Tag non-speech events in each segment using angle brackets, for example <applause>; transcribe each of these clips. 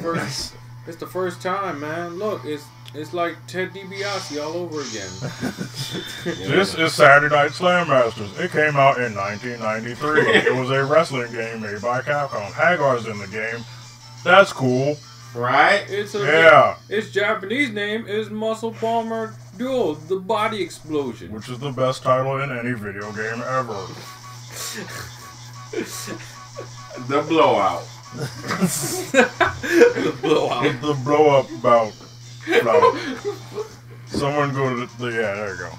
first. It's the first time, man. Look, it's it's like Ted DiBiase all over again. <laughs> This is Saturday Night Slam Masters. It came out in 1993. <laughs> it was a wrestling game made by Capcom. Haggar's in the game. That's cool. Right? It's a Yeah. Its Japanese name is Muscle Bomber Duel: The Body Explosion. Which is the best title in any video game ever. <laughs> The blowout. The blowout. The blow up bout. Someone go to the. Yeah, there you go.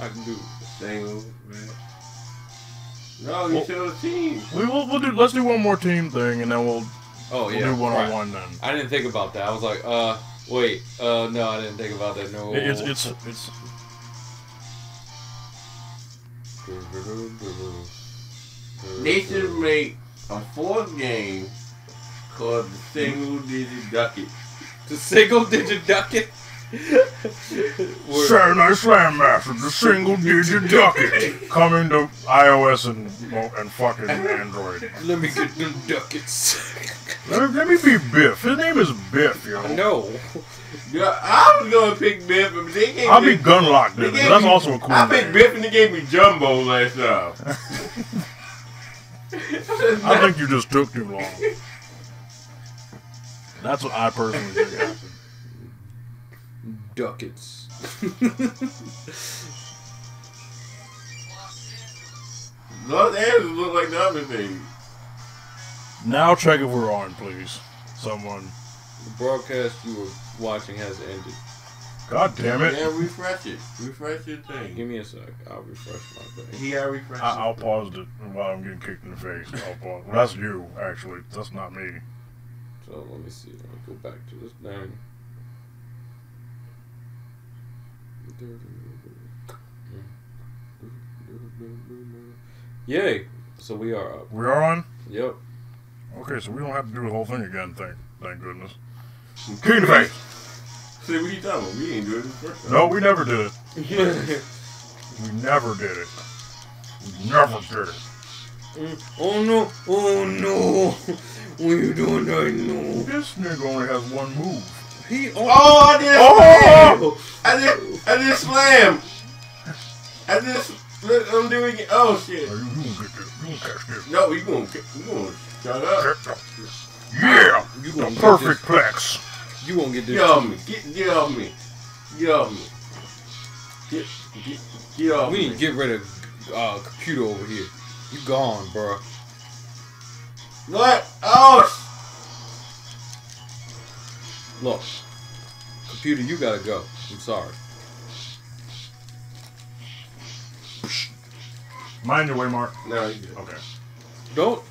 I can do. man. No, you Well- show the team. We will. We'll do. Let's do one more team thing, and then we'll, Oh we'll yeah. do one on one. Then I didn't think about that. I was like, uh, wait, uh, no, I didn't think about that. No. It's it's it's. They should make a fourth game called the Single Digit Ducket. the single digit ducket. Where- Saturday Slam Master, the single digit ducket, coming to iOS and and fucking Android. Let me get them ducats. Let let me be Biff. His name is Biff, yo. no. Yeah, I was gonna pick Biff, but they gave I'll be me. Gunloc they gave That's me- also a cool I picked name. Biff and they gave me Jumbo last time. <laughs> I think you just took too long. That's what I personally think happened. Ducats. Los Angeles look like the other thing. Now check if we're on, please. Someone. The broadcast you were watching has ended. God damn it. Yeah, refresh it. Refresh your thing. Give me a sec. I'll refresh my thing. He got refresh. I, I'll pause it while I'm getting kicked in the face. I'll pause. Well, that's you, actually. That's not me. So let me see. Me go back to this thing. Yay! So we are up. We are on? Yep. Okay, so we don't have to do the whole thing again, thank thank goodness. In the face! See what you talking about? We ain't doing this first time. No, <laughs> we never did it. We never did it. We never did it. Oh no! Oh no! What are you doing right now? This nigga only has one move. He Oh, I did Oh! slam! I did, I did slam! I did, let- I'm doing it. Oh, shit. Are you, you gonna get this? You gonna catch this? No, you gonna, get. you gonna shut up. Yeah! You The gonna get perfect plex. You gonna get this? Get off me. Get, get off me. Get off me. Get, get, get off We me. need to get rid of uh, computer over here. You gone, bro. What? Oh, Look, computer, you gotta go. I'm sorry. Mind your way, Mark. sh- no, you good. Okay. Don't.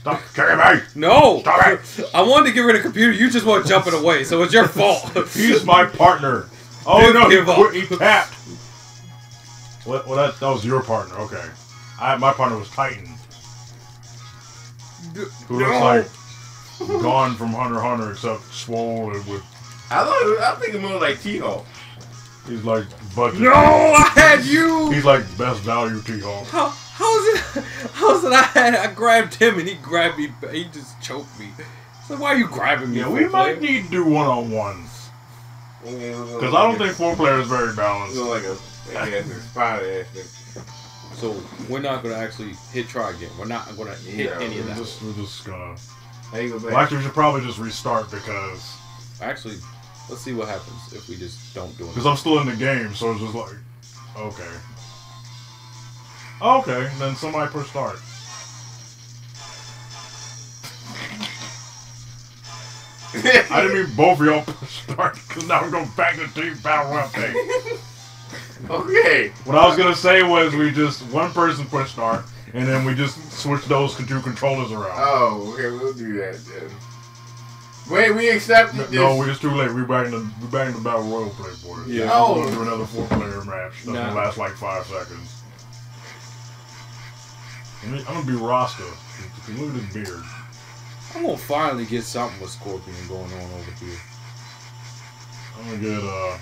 Stop kicking me! No. Stop it! I wanted to get rid of computer. You just want to jump it away, so it's your <laughs> fault. He's my partner. Oh Dude, no, he, give up. quit, he tapped. What? Well, that, that was your partner. Okay. I my partner was Titan, who looks like <laughs> Gon from Hunter Hunter, except swollen with. I thought, I'm thinking more like T-Hawk. He's like budget. No, I had you. He's like best value T Hawk. How, how's it? How's it? I had I grabbed him and he grabbed me. He just choked me. So why are you grabbing me? Yeah, we might player? need to do one on ones because I don't think four players is very balanced. Like a, like a spider ass thing. So we're not gonna actually hit try again. We're not gonna hit Yeah, any of that. just, we're just gonna. How you go back? Well, actually, we should probably just restart because Actually, let's see what happens if we just don't do it. because. I'm still in the game, so it's just like, okay, okay, then somebody push start. <laughs> I didn't mean both of y'all push start because now we're going back to team battle round <laughs> thing. Okay. What I was gonna say was we just one person push start, and then we just switch those two controllers around. Oh, okay, we'll do that then. Wait, we accepted this. no, we it's too late. We're back in the we back in the battle royal play board. Yeah. Oh. we're gonna do another four player match. That's Nah. gonna last like five seconds. I'm gonna- I'm gonna be Rasta. Look at his beard. I'm gonna finally get something with Scorpion going on over here. I'm gonna get uh,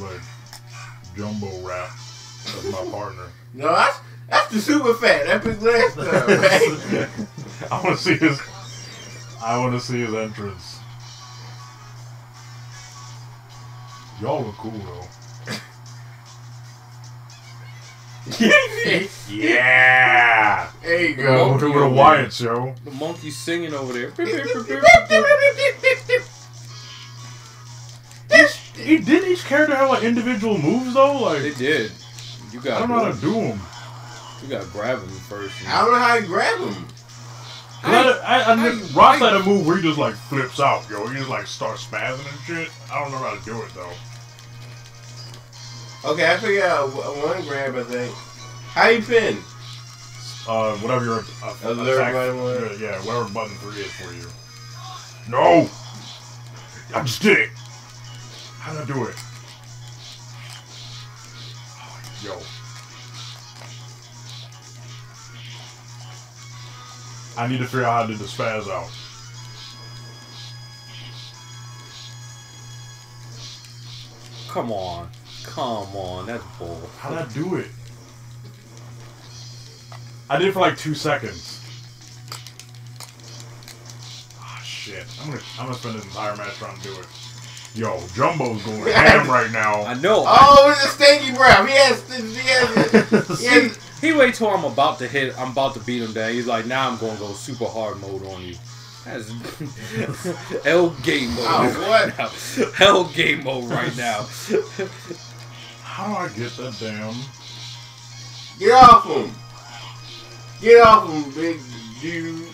I'm Jumbo Rap as my partner. No, that's that's the super fat. That was last time, <laughs> right? I want to see his. I want to see his entrance. Y'all look cool though. <laughs> Yeah. There you Go go. to the Wyatt show. The monkey singing over there. <laughs> He didn't each character have like individual moves though? They Like did. You I got. don't know how to do them. You got to grab him first. I don't know how you grab them. I, I, I, I- Ross I- had a move where he just like flips out, yo. He just like starts spazzing and shit. I don't know how to do it though. Okay, I figured out one grab. I think. How you pin? Uh, whatever your uh, Alert attack, button yeah, whatever button three is for you. No, I just did it. How did I do it? Yo, I need to figure out how to do the spaz out. Come on. Come on. That's bull. How did I do it? I did it for like two seconds. Ah shit! I'm gonna I'm gonna spend this entire match trying to do it. Yo, Jumbo's going ham <laughs> right now. I know. Oh, it's a stinky breath. He has. He has. He has <laughs> He wait till I'm about to hit. I'm about to beat him down. He's like, now I'm gonna go super hard mode on you. That's <laughs> L game mode. Oh, what? Now. Hell game mode right now. How do I get that damn? Get off him. Get off him, big dude.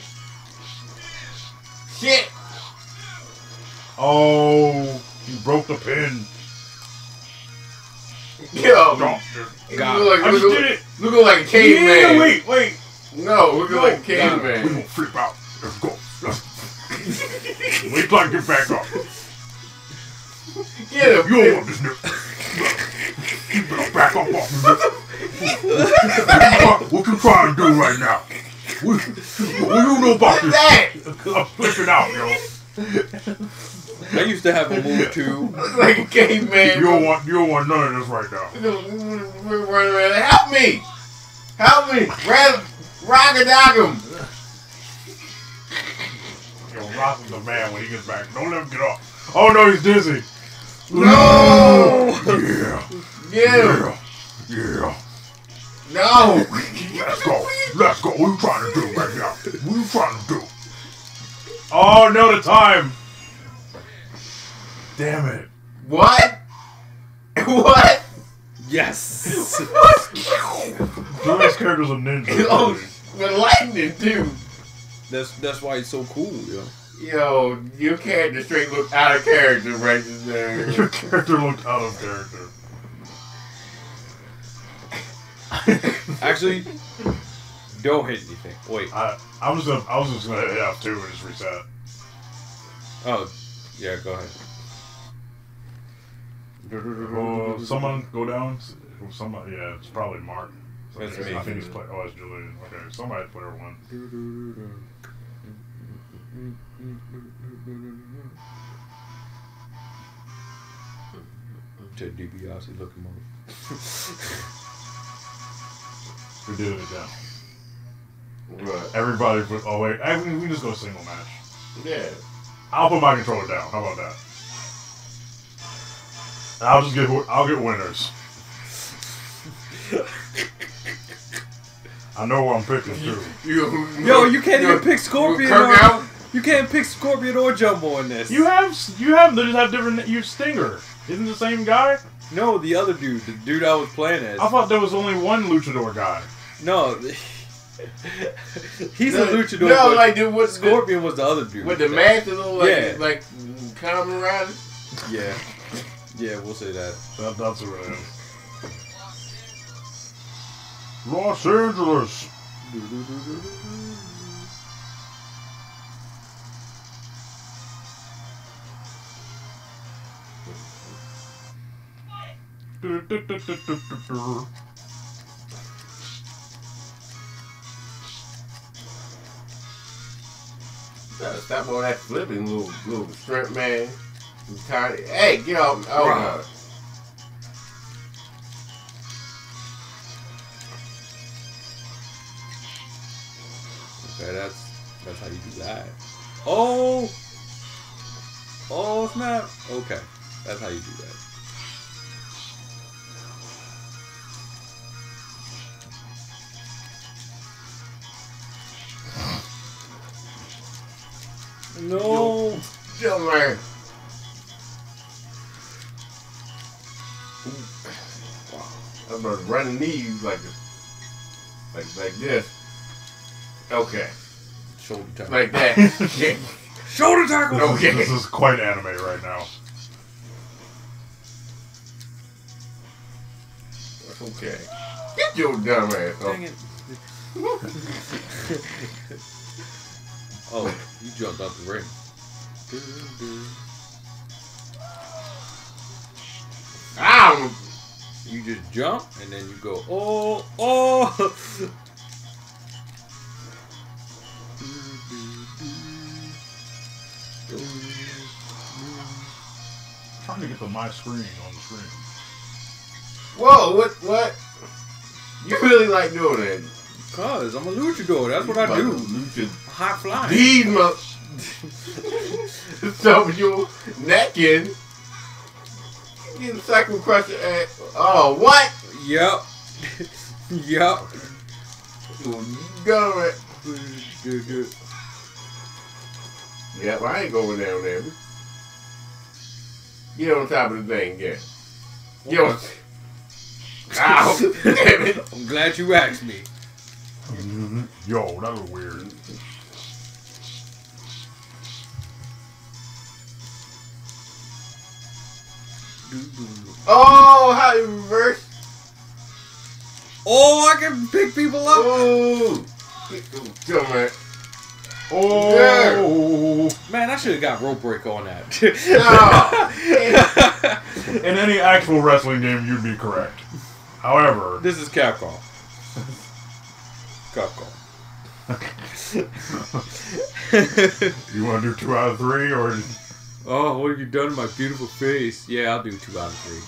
Shit. Oh, you broke the pin. Get off him. You God. look I like, just look, did it. looking like a caveman. Yeah, wait, wait. No, looking No. like a We caveman. gonna flip out. Let's go. Wait till I get back up. Get him. You don't want this nigga. You better back up off me. What you trying to do right now? What, what you know about What's this? that? I'm flipping out, yo. I used to have a move too. Look <laughs> like a caveman. You don't want, you don't want none of this right now. We're running around. Help me! Help me! Grab, rock a dog him. Yo, Ross is the man when he gets back. Don't let him get off. Oh no, he's dizzy. No! Yeah, Get him. yeah, yeah. No! Let's go. Let's go. What are you trying to do right now? What are you trying to do? <laughs> Oh no, the time. Damn it. What? <laughs> What? Yes. Julius character's a ninja. <laughs> oh, with lightning too. That's that's why it's so cool, yo. Yo, your character straight look out of character right there. <laughs> Your character looked out of character. Actually, don't hit anything. Wait. I I was gonna, I was just gonna hit F two and just reset. Oh, yeah. Go ahead. Uh, someone go down. Somebody, yeah, it's probably Mark. That's I me. think he's play. Oh, it's Julian. Okay, somebody player one. Ted DiBiase looking mode. We did it again. Right. Everybody put. Oh wait, I mean, we can just go single match. Yeah. I'll put my controller down. How about that? I'll just get. I'll get winners. I know what I'm picking too. You, Yo, you can't even pick Scorpion. Kirk uh, or- You can't pick Scorpion or Jumbo in this. You have. You have. They just have different. You Stinger. Isn't the same guy? no the other dude, the dude I was playing as. I thought there was only one luchador guy. No, <laughs> he's no, a luchador. No, like dude, what's Scorpion was the other dude. with the mask that look like Yeah. like mm, Kamen Rider? Yeah, yeah, we'll say that. That, that's is. Los Angeles. Gotta stop all that flipping, little little shrimp man. You Tiny. Hey, get off! Oh Right. God. Okay, that's that's how you do that. Oh. Oh snap. Okay, that's how you do that. No. Jump man. I'm gonna run knees like this. Like like this. Okay. Shoulder tackle. Like that. yeah. <laughs> <laughs> Shoulder tackle. Okay. This is quite anime right now. Okay. Get your dumb ass Dang it. <laughs> oh, you jumped off the ring. Ow! You just jump and then you go, oh, oh. trying to get to my screen on the screen. Whoa, what what? You really like doing that? Cause I'm a luchador. That's what I do. You should High flying. These much. so you naked. Getting question. crusher at oh what? Yep. yep. You dumb it. Yep, I ain't going down there. Get on top of the thing, yeah. Get on. Ow! <laughs> Damn it! I'm glad you asked me. Mm-hmm. Yo, that was weird. Oh, how you reverse? Oh, I can pick people up. Oh, dumb it. Oh! Man, I should have got rope break on that. <laughs> In any actual wrestling game, you'd be correct. However, this is Capcom. Capcom. Okay. <laughs> You want to do two out of three, or oh, what have you done to my beautiful face? Yeah, I'll do two out of three.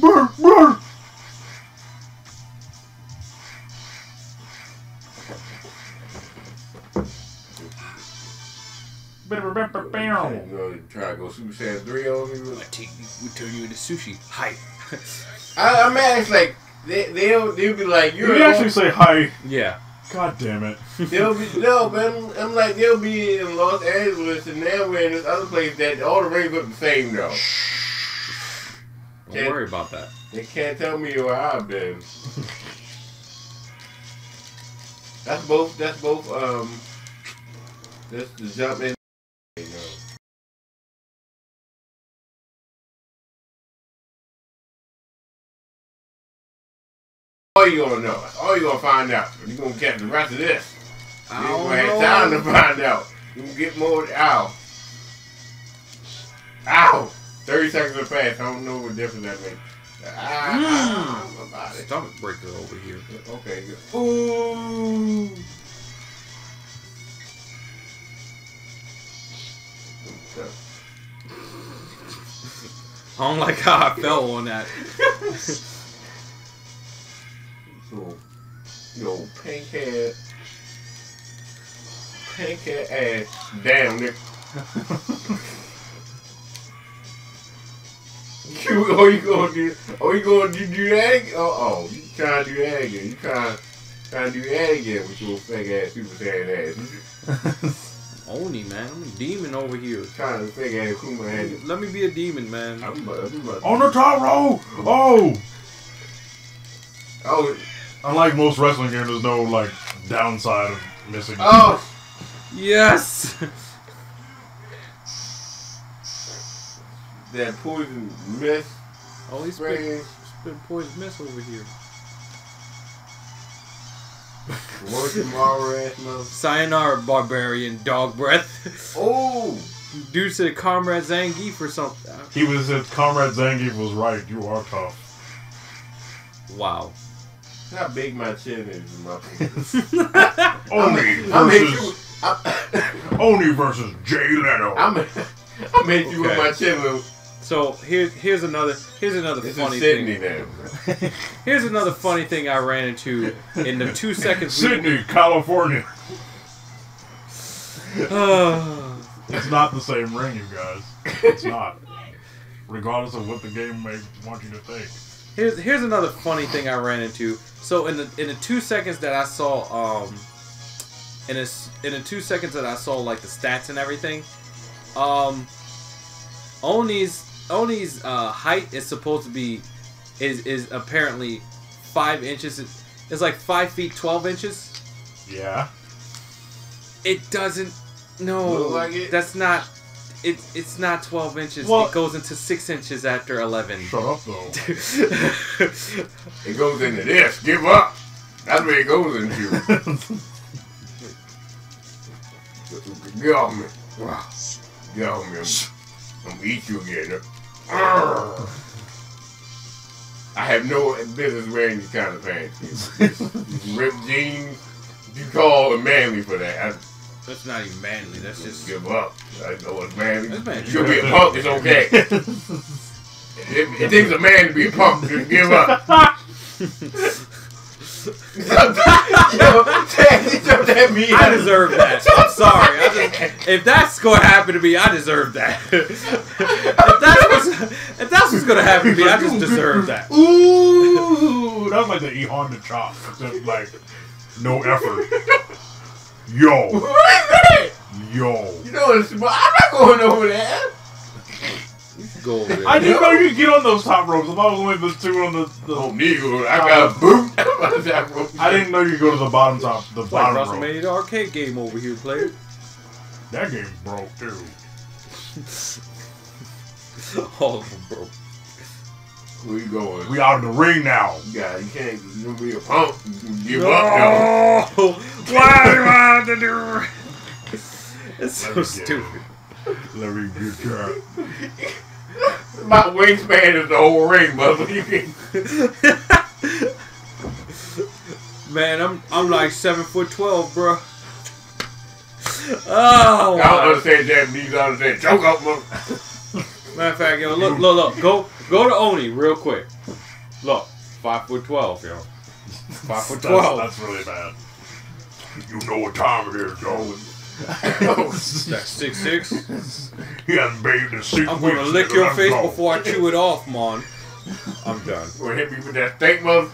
Brr, brr. I'm gonna try to go Super Saiyan 3 on you. I take you, we turn you into sushi. Hi. I, I'm mad. It's like they they'll they'll be like You you're can actually say hi. yeah. God damn it. <laughs> they'll be no, but I'm, I'm like they'll be in Los Angeles and now we're in this other place that all the rings look the same though. Don't Yeah. worry about that. They can't tell me where I've been. <laughs> that's both. That's both. Um, that's the jump in. All you gonna know. That's all you gonna find out. You gonna get the rest of this. You I ain't don't gonna have time to find out. You can get more. Ow. Ow. Thirty seconds of fast. I don't know what difference that makes. Ah, I'm about it. Stomach breaker over here. Okay, good. Ooh. <laughs> I don't like how I fell on that. <laughs> So, yo, pink head, pink head ass damn there. <laughs> You, oh, you gonna do? Oh, you gonna do, do that? Again? Oh, oh, you trying to do that again? You trying trying to do that again with your fake ass Super Saiyan ass? <laughs> Oni, man. I'm a demon over here. trying to fake ass Kuma ass. Let me be a demon, man. I'm about, I'm about. On the top row! Oh! Oh, oh. Unlike most wrestling games, there's no, like, downside of missing. oh. Yes! <laughs> That poison mist Oh, he's spray. spit, spit poison mist over here. Work tomorrow ass mother. Sayonara, barbarian dog breath. Oh, Due to comrade Zangief or something. He was, his comrade Zangief was right. You are tough. Wow. How big my chin is in my face. <laughs> Oni I made you. versus I, <laughs> Oni versus Jay Leno. I made, I made you with my chin little. So here, here's another, here's another This funny is Sydney thing. now. <laughs> Here's another funny thing I ran into in the two seconds. we- Sydney, California. Ah. <sighs> It's not the same ring, you guys. It's not. Regardless of what the game may want you to think. Here's here's another funny thing I ran into. So in the in the two seconds that I saw um in a, s- in the two seconds that I saw like the stats and everything, um Oni's Oni's uh, height is supposed to be is is apparently five inches. It's like five feet twelve inches. Yeah. It doesn't. No, like it? that's not. It, it's not 12 inches. Well- it goes into 6 inches after 11. Shut up, though. <laughs> It goes into this. Give up. That's where it goes into. <laughs> Get off me. Get off me. I'm, I'm gonna eat you again. Arrgh. I have no business wearing these kind of pants. These ripped jeans. You call it manly for that. I That's not even manly. That's just. give up. I know it's manly. That's manly. You'll be a punk. It's okay. It, it takes a man to be a punk. Just give up. <laughs> Yo, Ted, you jumped at me. I deserve that. I'm sorry. I just, if that's going to happen to me, I deserve that. <laughs> if that's what's if that's what's going to happen to me, I just deserve that. Ooh, that was like the E Honda chop. Just like no effort. Yo, What is that? yo. You know, it's, but I'm not going over there. Go over there. I didn't know you could get on those top ropes. I thought it was only the two on the. the Oh, nigga, uh, <laughs> I got a boot. I didn't know you could go to the bottom top, the It's like bottom rope. WrestleMania the arcade game over here, player. That game broke too. <laughs> All of them, bro. Where you going? We out in the ring now. Yeah, you can't you be a punk. You give up, No! <laughs> Why do I have to do? It's so Let stupid. Let me get you. <laughs> My wingspan is the whole ring, mother. <laughs> Man, I'm I'm like seven foot twelve, bro. Oh, I don't oh, my. understand Japanese. I understand. Choke up, mother. matter of fact, yo, look, look, look, go, go to Oni real quick. Look, five foot twelve, yo. Five foot <laughs> That's, twelve. that's really bad. You know what time it is, though. That's six six. <laughs> He hasn't bathed in six I'm weeks. gonna lick your Let's face go. before I chew it off, man. I'm done. Gonna hit me with that steak, mother.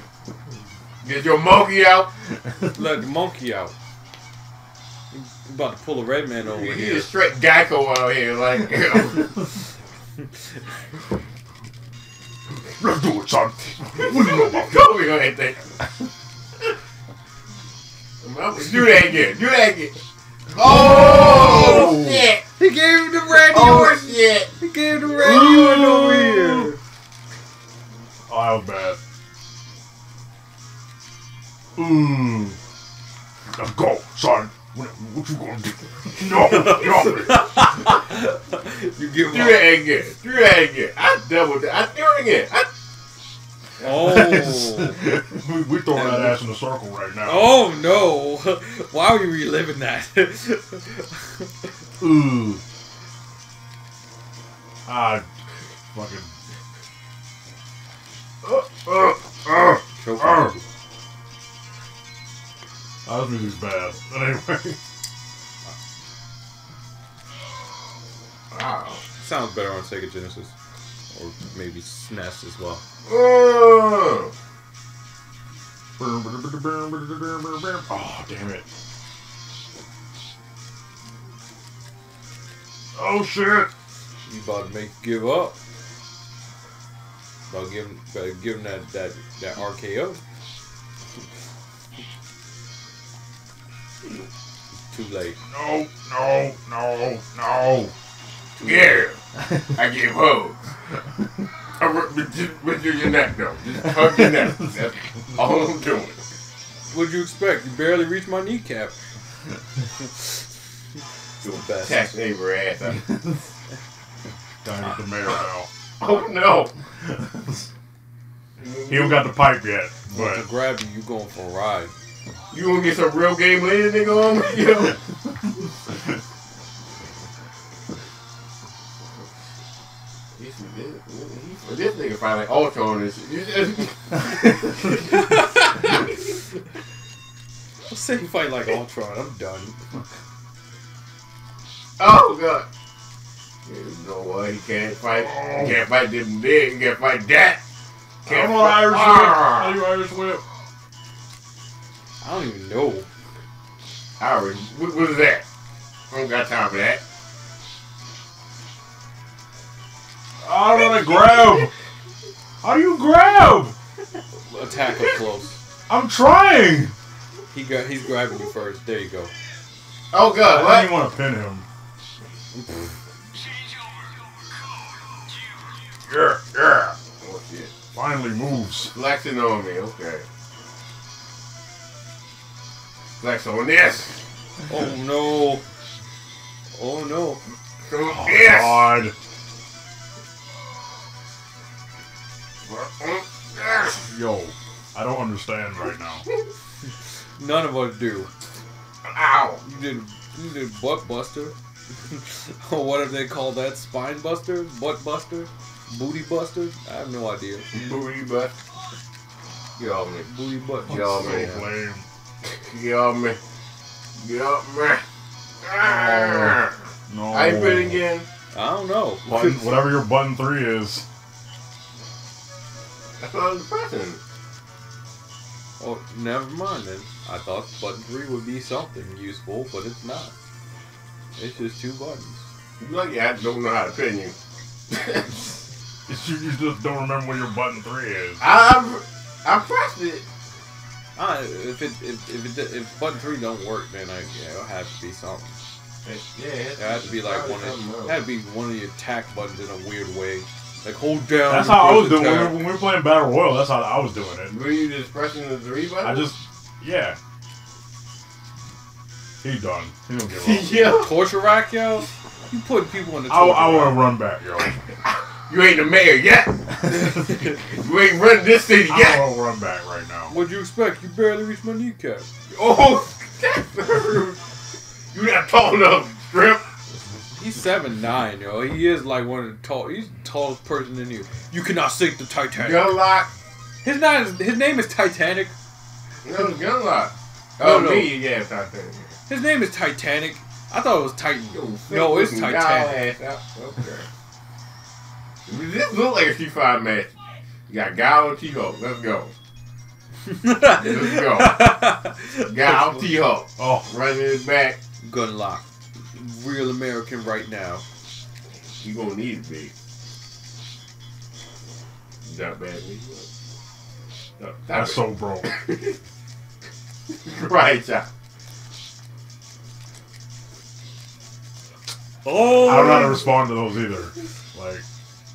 Get your monkey out. Let the monkey out. You about to pull a red man over You here. just straight Geico out here, like. You know. <laughs> Let's do it, son. What do you know about Go me on that. Do that again. Do that again. Oh, shit. He gave him the red Oh shit. He gave the red one over here. Oh, that was bad. Hmm. Ooh. Let's go, son. What, what you gonna do? No, no. <laughs> You give Do up. that again. Do that again. I doubled it. I do it again. I, Oh. <laughs> we, we throwing that ass in a circle right now. Oh no. Why are you reliving that? Ooh. Ah, fucking. uh, uh, uh. Choke Uh. him. Oh, this music's bad. But anyway. <laughs> Sounds better on Sega Genesis. Or maybe SNES as well. Uh. Oh, damn it. Oh, shit. You about to make give up. About to give him, better give him that, that, that RKO. Too late. No, no, no, no. Yeah. I give hugs. I rip with just with your neck though. Just hug your neck. That's all I'm doing. What'd you expect? You barely reached my kneecap. You're the best. Tax neighbor ass. I- Time at the mayor now. Oh no. He don't got the pipe yet, But to grab you, you going for a ride. You gonna get some real game later, nigga, on me? You this, this nigga find like Ultron <laughs> and shit. You just- Let's say you fight like Ultron. I'm done. Oh god. You know what? He can't fight. He can't fight them big. He can't fight that. I Can't don't know Irish whip. Ah. How you Irish whip? I don't even know. Irish. What, what is that? I don't got time for that. I don't know how to grab. How do you grab? Attack up close. I'm trying. He got. He's grabbing you first. There you go. Oh god, I what? didn't want to pin him. Yeah, yeah. Oh shit. Finally moves. Flexing on me, okay. Flex on this. Oh no. Oh no. Oh, this. Oh, god. Yo, I don't understand right now. None of us do. Ow. You did. You did butt buster. <laughs> or whatever they call that. Spine buster. Butt buster. Booty buster. I have no idea. Booty butt. Get off me. Booty butt. Get off So me. lame. Get off me. Get off me. No. How you feel again? I don't know. Button, whatever your button three is. That's what I was pressing. Oh, never mind then. I thought button three would be something useful, but it's not. It's just two buttons. You lucky I don't know how to pin you. <laughs> It's you, you just don't remember what your button three is. I've I pressed it. Ah, if it if if, it, if button three don't work, then I yeah, it'll have to be something. Yeah, It has to be like one of something it else. had to be one of the attack buttons in a weird way. Like hold down. That's how I was doing when we, were, when we were playing Battle Royal. That's how I was doing it. Were you just pressing the three button? I just, yeah. He done. He don't give up. <laughs> yeah. Torture rack, yo. You put people in the I, torture I want to run back, yo. <laughs> You ain't the mayor yet. <laughs> You ain't running this city yet. I want to run back right now. What'd you expect? You barely reached my kneecap. Oh, you not tall enough, strip. He's seven nine, yo. He is like one of the tall. He's the tallest person in you. You cannot sink the Titanic. Gunloc. His name is his name is Titanic. No, Gunloc. No, Oh, no. me, yeah, Titanic. His name is Titanic. I thought it was Titan. Yo, No, it's Titanic. guy ass out. Okay. This look like a C5 match. You got Gal and T-Hawk. Let's go. <laughs> Let's go. <laughs> Gal, T-Hawk. Oh, Running his back. Gunloc. Real American right now. You gonna need it, big. Not bad, me. No, that's so broke. <laughs> right, yeah. Oh. I don't know how to oh. respond to those either. Like,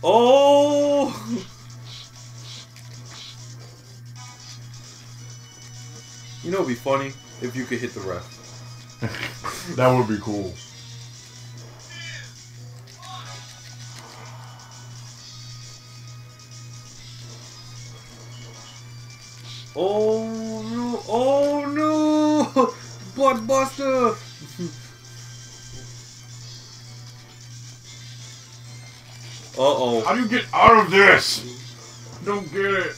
Oh. You know, it'd be funny if you could hit the ref. <laughs> that would be cool. Oh no! Oh no! Butt buster! uh oh. How do you get out of this? Don't get it.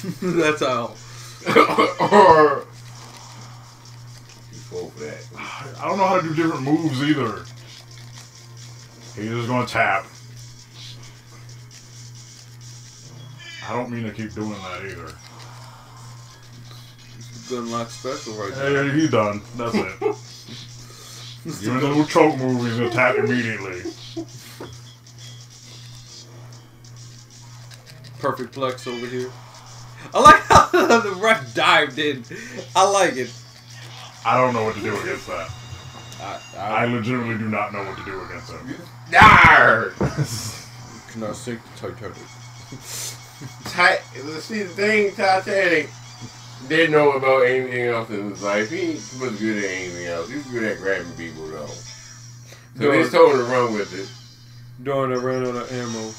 <laughs> That's how. or you fall for that. I don't know how to do different moves either. He's just gonna tap. I don't mean to keep doing that either. Gunloc special right there. Hey, he's done. That's it. Give him a little choke move, he's gonna tap immediately. Perfect flex over here. I like how <laughs> the ref dived in. I like it. I don't know what to do against that. I, I I, legitimately do not know what to do against him. Dar! <laughs> cannot sink the Titanic. Tit- See, the thing, Titanic didn't know about anything else in his life. He was good at anything else. He was good at grabbing people, though. So they During, just told him to run with it. during ran out of ammo.